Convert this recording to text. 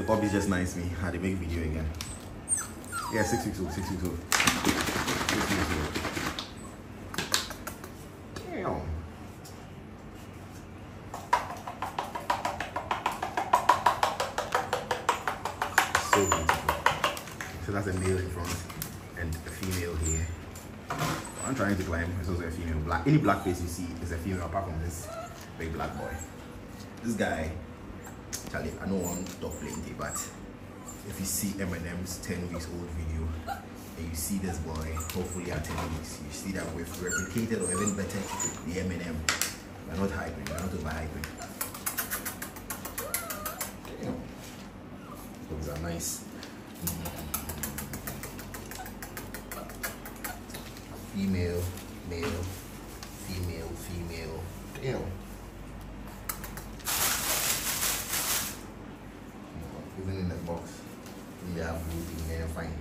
The puppies just nice me. How they make video again. Yeah, six weeks old, six weeks old. Six weeks old. Damn. So beautiful. So that's a male in front and a female here. I'm trying to climb. It's also a female. Black. Any black face you see is a female apart from this big black boy. This guy, Charlie, I know one talk plenty, but if you see Eminem's 10 weeks old video and you see this boy, hopefully at 10 weeks, you see that we've replicated or even better the Eminem. We're not hyping, we're not over hybrid. Those are nice. Female, male, female, female. Damn. Even in the box, have blue in there, fine.